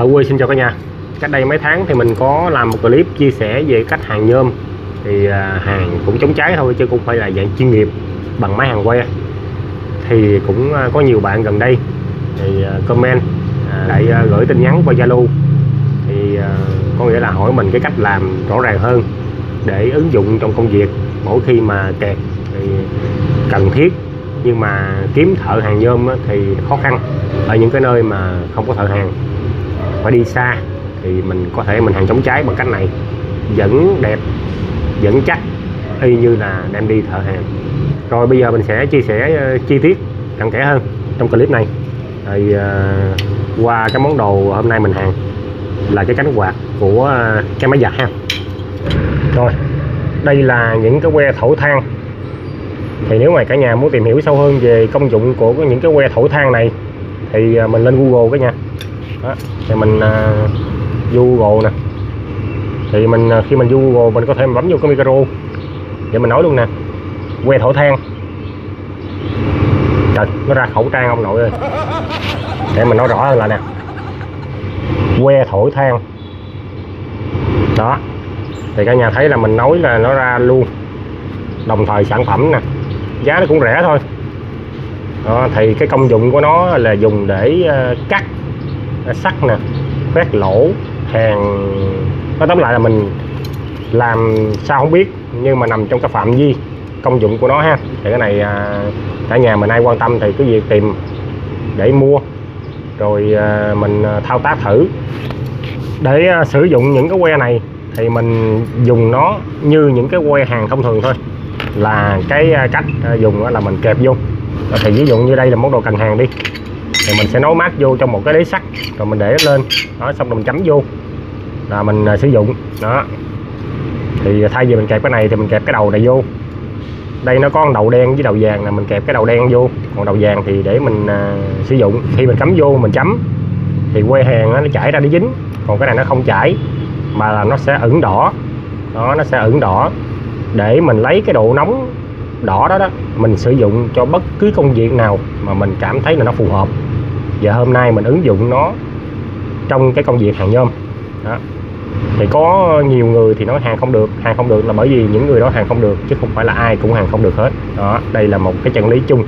Dạ, thợ quê xin chào cả nhà. Cách đây mấy tháng thì mình có làm một clip chia sẻ về cách hàng nhôm. Thì à, hàng cũng chống cháy thôi chứ không phải là dạng chuyên nghiệp bằng máy hàng que. Thì cũng à, có nhiều bạn gần đây thì à, comment lại gửi tin nhắn qua Zalo. Thì có nghĩa là hỏi mình cái cách làm rõ ràng hơn Để ứng dụng trong công việc. Mỗi khi mà kẹt thì cần thiết, nhưng mà kiếm thợ hàng nhôm thì khó khăn ở những cái nơi mà không có thợ hàng phải đi xa, thì mình có thể mình hàng chống cháy bằng cách này. Vẫn đẹp, vẫn chắc, y như là đem đi thợ hàng. Rồi bây giờ mình sẽ chia sẻ ờ, chi tiết cặn kẽ hơn trong clip này. Thì ờ, qua cái món đồ hôm nay mình hàng là cái cánh quạt của ờ, cái máy giặt ha. Rồi, đây là những cái que thổi than thì nếu mà cả nhà muốn tìm hiểu sâu hơn về công dụng của những cái que thổi than này, thì mình lên Google cái nha đó, thì mình à, vô Google nè. Thì mình à, khi mình vô Google mình có thể bấm vô cái micro để mình nói luôn nè. Que thổi than trời nó ra khẩu trang ông nội ơi. Để mình nói rõ hơn lại nè. Que thổi than đó thì cả nhà thấy là mình nói là nó ra luôn. Đồng thời sản phẩm nè. Giá nó cũng rẻ thôi. Đó, thì cái công dụng của nó là dùng để à, cắt sắt nè khoét lỗ hàng. Nói tóm lại là mình làm sao không biết nhưng mà nằm trong cái phạm vi công dụng của nó ha. Thì cái này à, cả nhà mình ai quan tâm thì cứ việc tìm để mua. Rồi à, mình à, thao tác thử. Để à, sử dụng những cái que này thì mình dùng nó như những cái que hàng thông thường thôi. Là cái à, cách à, dùng là mình kẹp vô. Thì ví dụ như đây là món đồ cần hàng đi thì mình sẽ nấu mát vô trong một cái đế sắt rồi mình để lên đó xong rồi mình chấm vô là mình à, sử dụng đó. Thì thay vì mình kẹp cái này thì mình kẹp cái đầu này vô. Đây nó có con đầu đen với đầu vàng là mình kẹp cái đầu đen vô. Còn đầu vàng thì để mình à, sử dụng. Khi mình cắm vô mình chấm thì que hàng nó chảy ra nó dính. Còn cái này nó không chảy mà là nó sẽ ửng đỏ. Đó nó sẽ ửng đỏ. Để mình lấy cái độ nóng đỏ đó đó mình sử dụng cho bất cứ công việc nào mà mình cảm thấy là nó phù hợp và hôm nay mình ứng dụng nó trong cái công việc hàng nhôm đó. Thì có nhiều người thì nói hàng không được hàng không được là bởi vì những người đó hàng không được chứ không phải là ai cũng hàng không được hết. Đó đây là một cái chân lý chung.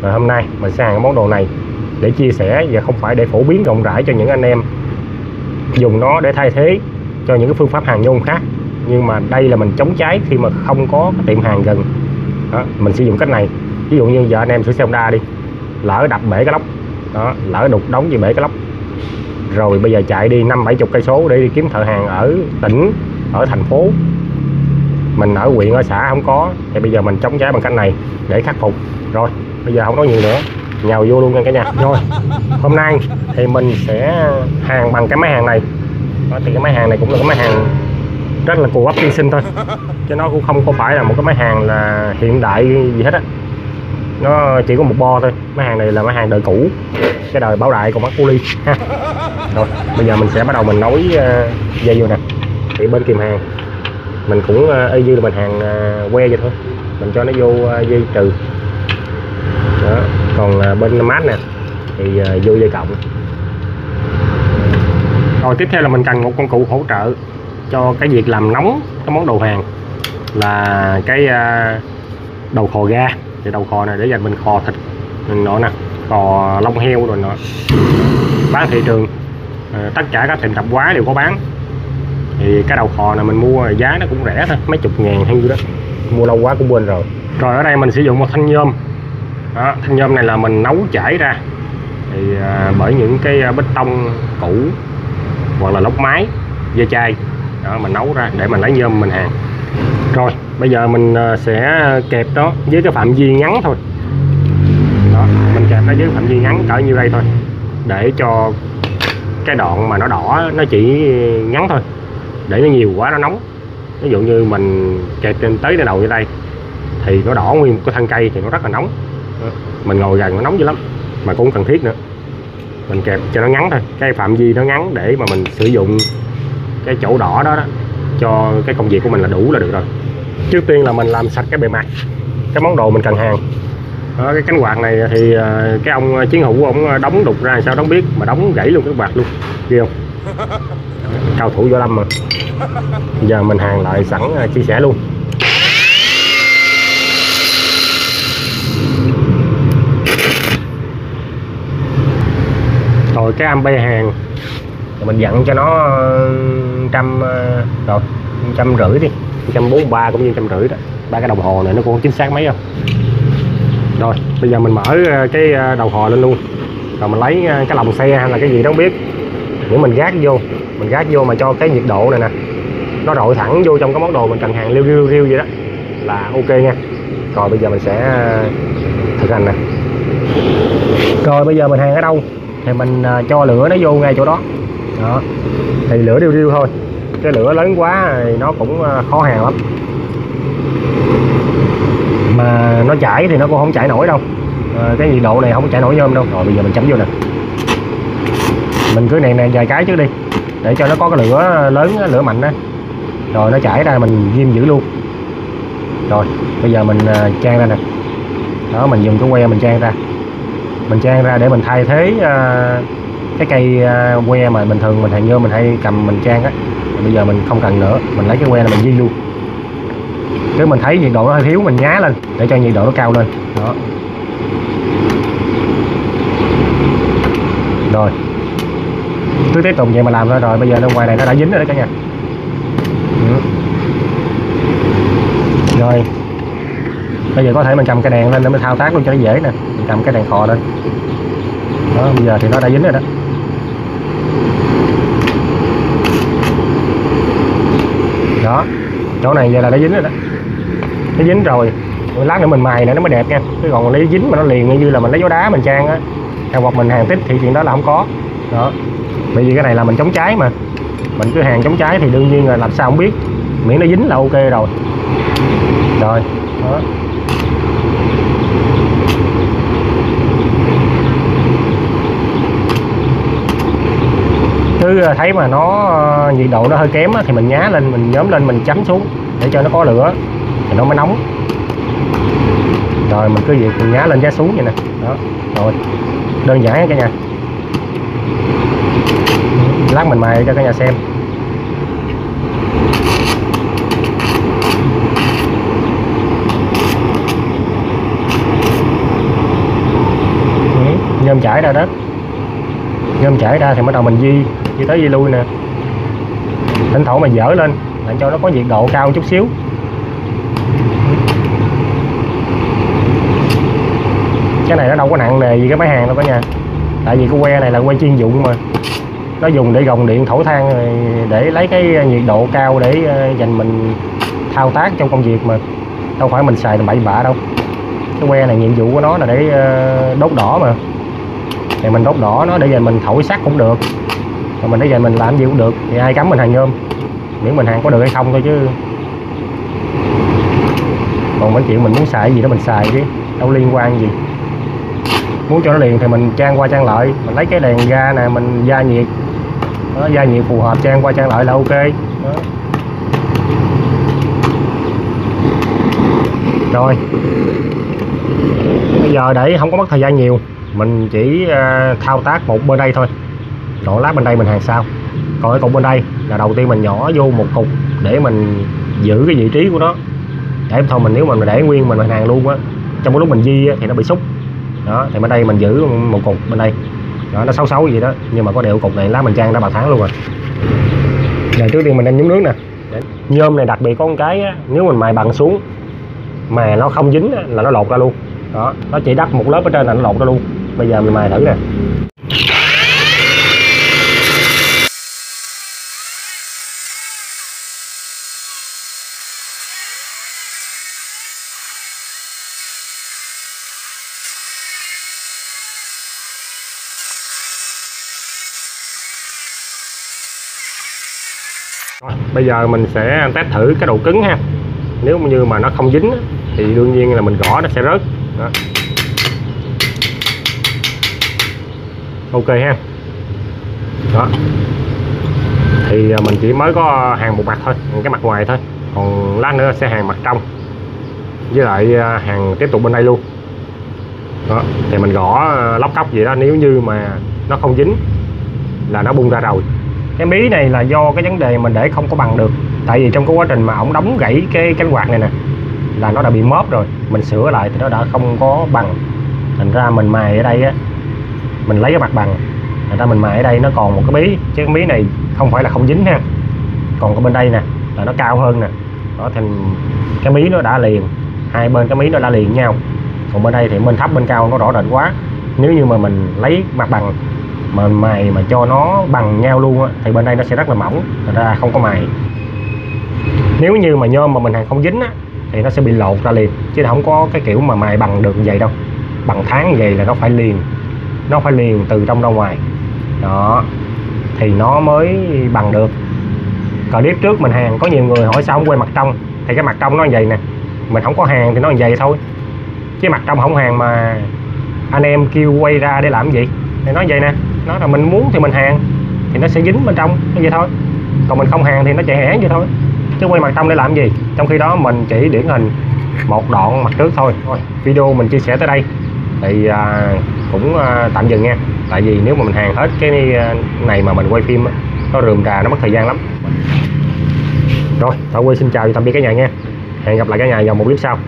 Và hôm nay mình sẽ hàng cái món đồ này để chia sẻ và không phải để phổ biến rộng rãi cho những anh em dùng nó để thay thế cho những cái phương pháp hàng nhôm khác. Nhưng mà đây là mình chống cháy khi mà không có cái tiệm hàng gần. Đó, mình sử dụng cách này. Ví dụ như giờ anh em sửa xe Honda đi. Lỡ đập bể cái lốc đó lỡ đục đóng gì bể cái lốc rồi bây giờ chạy đi năm bảy chục cây số để đi kiếm thợ hàng ở tỉnh ở thành phố. Mình ở huyện ở xã không có thì bây giờ mình chống cháy bằng cách này để khắc phục. Rồi bây giờ không nói nhiều nữa. Nhào vô luôn nha cả nhà. Rồi hôm nay thì mình sẽ hàng bằng cái máy hàng này. Đó, thì cái máy hàng này cũng là cái máy hàng rất là cù ấp tiên sinh thôi. Chứ nó cũng không có phải là một cái máy hàng là hiện đại gì hết á nó chỉ có một bo thôi. Máy hàng này là máy hàng đời cũ. Cái đời bảo đại của mắt Uli ha. Rồi, bây giờ mình sẽ bắt đầu mình nối ờ, dây vô nè. Thì bên kìm hàng. Mình cũng ờ, y như là mình hàng ờ, que vậy thôi. Mình cho nó vô dây trừ. Đó. Còn bên mát nè, thì vô dây cộng. Rồi, tiếp theo là mình cần một công cụ hỗ trợ cho cái việc làm nóng cái món đồ hàng là cái đầu khò ga thì đầu khò này để dành mình kho thịt mình nọ nè kho lông heo rồi nọ. Bán thị trường ờ, tất cả các tiệm tạp hóa đều có bán. Thì cái đầu kho này mình mua giá nó cũng rẻ thôi mấy chục ngàn hay gì đó. Mua lâu quá cũng quên rồi. Rồi ở đây mình sử dụng một thanh nhôm. Đó, thanh nhôm này là mình nấu chảy ra. Thì à, bởi những cái à, bê tông cũ hoặc là lốc máy dây chai đó mình nấu ra để mình lấy nhôm mình hàng rồi bây giờ mình ờ, sẽ kẹp nó với cái phạm vi ngắn thôi. Đó mình kẹp nó với phạm vi ngắn cỡ như đây thôi. Để cho cái đoạn mà nó đỏ nó chỉ ngắn thôi. Để nó nhiều quá nó nóng. Ví dụ như mình kẹp trên tới cái đầu như đây thì nó đỏ nguyên một cái thân cây thì nó rất là nóng. Mình ngồi gần nó nóng dữ lắm mà cũng cần thiết nữa. Mình kẹp cho nó ngắn thôi cái phạm vi nó ngắn để mà mình sử dụng cái chỗ đỏ đó, đó cho cái công việc của mình là đủ là được rồi. Trước tiên là mình làm sạch cái bề mặt cái món đồ mình cần hàng. Đó, cái cánh quạt này thì ờ, cái ông chiến hữu ông đóng đục ra sao đóng biết mà đóng gãy luôn cái quạt luôn. Ghê không? Cao thủ võ lâm mà. Giờ mình hàng lại sẵn ờ, chia sẻ luôn. Rồi cái am bay hàng mình dặn cho nó ờ, trăm ờ, rồi, trăm rưỡi đi, trăm bốn ba cũng như trăm rưỡi đó. Ba cái đồng hồ này nó cũng chính xác mấy không rồi, bây giờ mình mở ờ, cái đồng đầu hồ lên luôn. Rồi mình lấy cái lồng xe hay là cái gì đó không biết. Nếu mình gác vô, mình gác vô mà cho cái nhiệt độ này nè. Nó rọi thẳng vô trong cái món đồ mình cần hàng liêu riêu riêu vậy đó, là ok nha. Rồi bây giờ mình sẽ thực hành nè. Rồi bây giờ mình hàng ở đâu? Thì mình cho lửa nó vô ngay chỗ đó đó. Thì lửa điêu riêu thôi. Cái lửa lớn quá thì nó cũng ờ, khó hàng lắm. Mà nó chảy thì nó cũng không chảy nổi đâu. À, cái nhiệt độ này không chảy nổi nhôm đâu. Rồi bây giờ mình chấm vô nè. Mình cứ nèn nèn vài cái trước đi để cho nó có cái lửa lớn lửa mạnh đó rồi nó chảy ra mình ghim giữ luôn. Rồi bây giờ mình ờ, trang ra nè. Đó mình dùng cái que mình trang ra. Mình trang ra để mình thay thế uh, cái cây à, que mà bình thường mình hàng nhôm mình hay cầm, mình trang á bây giờ mình không cần nữa. Mình lấy cái que này mình di luôn. Nếu mình thấy nhiệt độ nó hơi thiếu, mình nhá lên để cho nhiệt độ nó cao lên. Đó. Rồi. Cứ tiếp tục vậy mà làm thôi. Rồi, bây giờ nó ngoài này nó đã dính rồi đó cả nhà. Ừ. rồi. Bây giờ có thể mình cầm cái đèn lên để mình thao tác luôn cho nó dễ nè. Mình cầm cái đèn khò lên. Đó, bây giờ thì nó đã dính rồi đó. Chỗ này giờ là nó dính rồi đó. Nó dính rồi. Lát nữa mình mài nữa nó mới đẹp nha. Chứ còn lấy dính mà nó liền như là mình lấy dấu đá mình trang á. Hoặc mình hàng tích thì chuyện đó là không có. Đó. Bởi vì cái này là mình chống cháy mà. Mình cứ hàng chống cháy thì đương nhiên là làm sao không biết. Miễn nó dính là ok rồi. Rồi. Đó. Ờ, thấy mà nó ờ, nhiệt độ nó hơi kém thì mình nhá lên, mình nhóm lên, mình chấm xuống để cho nó có lửa, thì nó mới nóng. Rồi mình cứ việc mình nhá lên giá xuống vậy nè. Đó, rồi. Đơn giản cả nhà. Lát mình mài cho cả nhà xem. Nhôm chảy ra đó. Nhôm chảy ra thì bắt đầu mình di đi tới đi lui nè. Thỉnh thoảng mà dở lên để cho nó có nhiệt độ cao chút xíu. Cái này nó đâu có nặng nề gì cái máy hàng đâu cả nhà. Tại vì cái que này là que chuyên dụng mà. Nó dùng để gồng điện thổi than rồi để lấy cái nhiệt độ cao để ờ, dành mình thao tác trong công việc mà. Đâu phải mình xài bậy bạ đâu. Cái que này nhiệm vụ của nó là để ờ, đốt đỏ mà. Thì mình đốt đỏ nó để dành mình thổi sắt cũng được mà mình thấy vậy mình làm gì cũng được thì ai cấm mình hàng nhôm. Miễn mình hàng có được hay không thôi chứ. Còn mấy chuyện mình muốn xài gì đó mình xài chứ đâu liên quan gì. Muốn cho nó liền thì mình trang qua trang lại. Mình lấy cái đèn ga nè mình gia nhiệt. Đó, gia nhiệt phù hợp trang qua trang lại là ok. Đó. rồi. Bây giờ để không có mất thời gian nhiều mình chỉ ờ, thao tác một bên đây thôi đoạn lát bên đây mình hàng sau. Còn cái cục bên đây là đầu tiên mình nhỏ vô một cục để mình giữ cái vị trí của nó. Để thôi mình nếu mà mình để nguyên mình, mình hàng luôn á trong cái lúc mình di á, thì nó bị xúc đó thì bên đây mình giữ một cục bên đây. Đó nó xấu xấu gì đó nhưng mà có đều cục này lá mình trang đã bà tháng luôn rồi. Rồi trước tiên mình đang nhúng nước nè. Nhôm này đặc biệt có một cái á, nếu mình mài bằng xuống mà nó không dính á, là nó lột ra luôn. Đó nó chỉ đắp một lớp ở trên là nó lột ra luôn. Bây giờ mình mài thử nè. Bây giờ mình sẽ test thử cái độ cứng ha. Nếu như mà nó không dính thì đương nhiên là mình gõ nó sẽ rớt. Đó. ok ha. Đó. Thì à, mình chỉ mới có hàng một mặt thôi cái mặt ngoài thôi. Còn lát nữa sẽ hàng mặt trong. Với lại à, hàng tiếp tục bên đây luôn. Đó. Thì mình gõ à, lóc cốc gì đó, nếu như mà nó không dính là nó bung ra rồi cái mí này là do cái vấn đề mình để không có bằng được. Tại vì trong cái quá trình mà ổng đóng gãy cái cánh quạt này nè, là nó đã bị móp rồi. Mình sửa lại thì nó đã không có bằng. Thành ra mình mài ở đây á, mình lấy cái mặt bằng. Thành ra mình mài ở đây nó còn một cái mí, chứ cái mí này không phải là không dính ha. Còn cái bên đây nè, là nó cao hơn nè. Đó, thành cái mí nó đã liền, hai bên cái mí nó đã liền nhau. Còn bên đây thì bên thấp, bên cao nó rõ rệt quá. Nếu như mà mình lấy mặt bằng mà mài mà cho nó bằng nhau luôn á, thì bên đây nó sẽ rất là mỏng thành ra không có mài nếu như mà nhôm mà mình hàng không dính á, thì nó sẽ bị lột ra liền chứ không có cái kiểu mà mài bằng được như vậy đâu. Bằng tháng như vậy là nó phải liền nó phải liền từ trong ra ngoài. Đó thì nó mới bằng được. Còn trước mình hàng có nhiều người hỏi sao không quay mặt trong thì cái mặt trong nó như vậy nè. Mình không có hàng thì nó như vậy thôi chứ mặt trong không hàng mà anh em kêu quay ra để làm gì? Thì nói vậy nè nó là mình muốn thì mình hàng thì nó sẽ dính bên trong như vậy thôi. Còn mình không hàng thì nó chạy hẻ vậy thôi. Chứ quay mặt trong để làm gì? Trong khi đó mình chỉ điển hình một đoạn mặt trước thôi. Thôi video mình chia sẻ tới đây. Thì à, cũng à, tạm dừng nha. Tại vì nếu mà mình hàng hết cái à, này mà mình quay phim nó rườm rà nó mất thời gian lắm. Rồi Thảo Quy xin chào và tạm biệt cả nhà nha. Hẹn gặp lại cả nhà vào một clip sau.